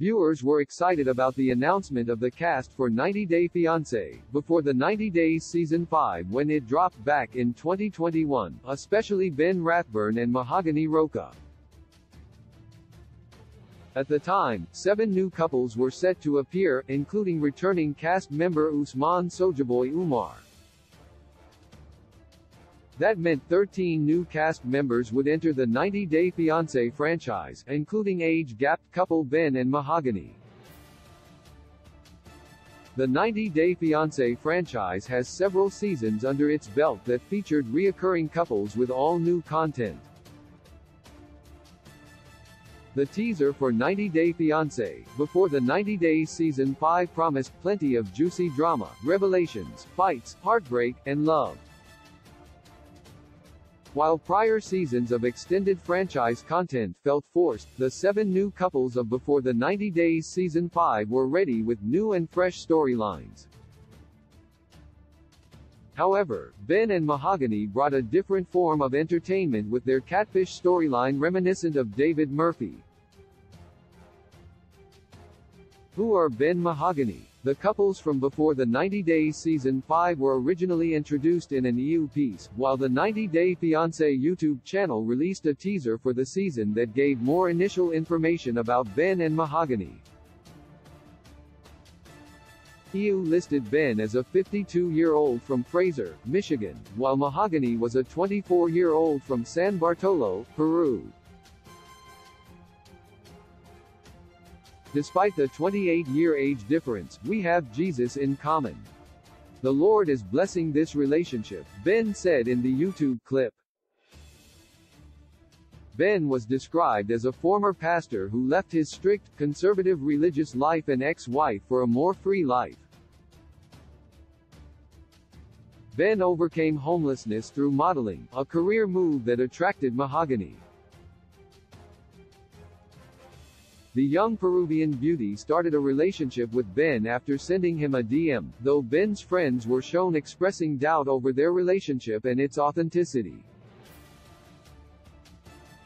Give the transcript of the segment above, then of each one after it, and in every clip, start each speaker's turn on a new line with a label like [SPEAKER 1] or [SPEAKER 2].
[SPEAKER 1] Viewers were excited about the announcement of the cast for 90 Day Fiancé, before the 90 Days Season 5 when it dropped back in 2021, especially Ben Rathbun and Mahogany Roca. At the time, seven new couples were set to appear, including returning cast member Usman Sojaboy Umar. That meant 13 new cast members would enter the 90 Day Fiancé franchise, including age-gapped couple Ben and Mahogany. The 90 Day Fiancé franchise has several seasons under its belt that featured reoccurring couples with all new content. The teaser for 90 Day Fiancé, before the 90 Days Season 5 promised plenty of juicy drama, revelations, fights, heartbreak, and love. While prior seasons of extended franchise content felt forced, the seven new couples of Before the 90 Days Season 5 were ready with new and fresh storylines. However, Ben and Mahogany brought a different form of entertainment with their catfish storyline reminiscent of David Murphy. Who are Ben Mahogany? The couples from before the 90 Days Season 5 were originally introduced in an EW piece, while the 90 Day Fiancé YouTube channel released a teaser for the season that gave more initial information about Ben and Mahogany. EW listed Ben as a 52-year-old from Fraser, Michigan, while Mahogany was a 24-year-old from San Bartolo, Peru. Despite the 28-year age difference, we have Jesus in common. The Lord is blessing this relationship, Ben said in the YouTube clip. Ben was described as a former pastor who left his strict, conservative religious life and ex-wife for a more free life. Ben overcame homelessness through modeling, a career move that attracted Mahogany. The young Peruvian beauty started a relationship with Ben after sending him a DM, though Ben's friends were shown expressing doubt over their relationship and its authenticity.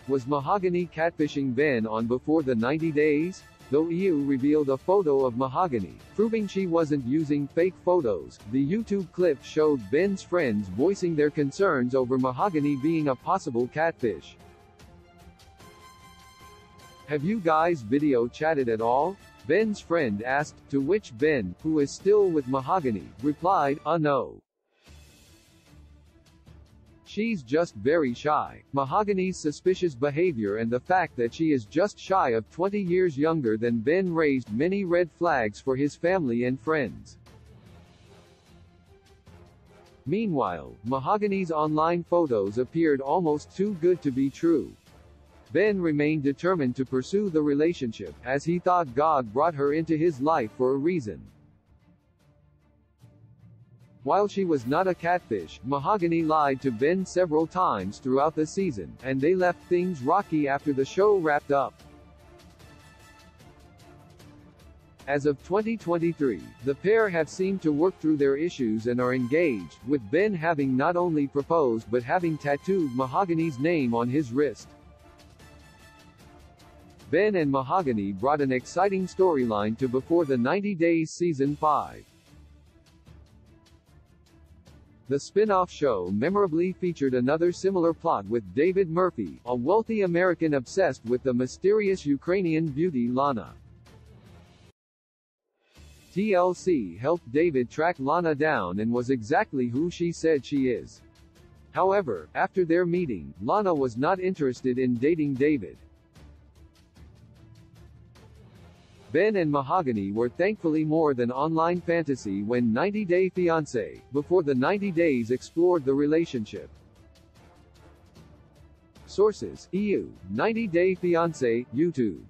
[SPEAKER 1] Was Mahogany catfishing Ben on Before the 90 Days? Though EW revealed a photo of Mahogany, proving she wasn't using fake photos, the YouTube clip showed Ben's friends voicing their concerns over Mahogany being a possible catfish. Have you guys video chatted at all? Ben's friend asked, to which Ben, who is still with Mahogany, replied, uh no. She's just very shy. Mahogany's suspicious behavior and the fact that she is just shy of 20 years younger than Ben raised many red flags for his family and friends. Meanwhile, Mahogany's online photos appeared almost too good to be true. Ben remained determined to pursue the relationship, as he thought God brought her into his life for a reason. While she was not a catfish, Mahogany lied to Ben several times throughout the season, and they left things rocky after the show wrapped up. As of 2023, the pair have seemed to work through their issues and are engaged, with Ben having not only proposed but having tattooed Mahogany's name on his wrist. Ben and Mahogany brought an exciting storyline to Before the 90 Days Season 5. The spin-off show memorably featured another similar plot with David Murphy, a wealthy American obsessed with the mysterious Ukrainian beauty Lana. TLC helped David track Lana down and was exactly who she said she is. However, after their meeting, Lana was not interested in dating David. Ben and Mahogany were thankfully more than online fantasy when 90 Day Fiancé, before the 90 Days explored the relationship. Sources, EW, 90 Day Fiancé, YouTube.